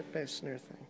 that fastener thing.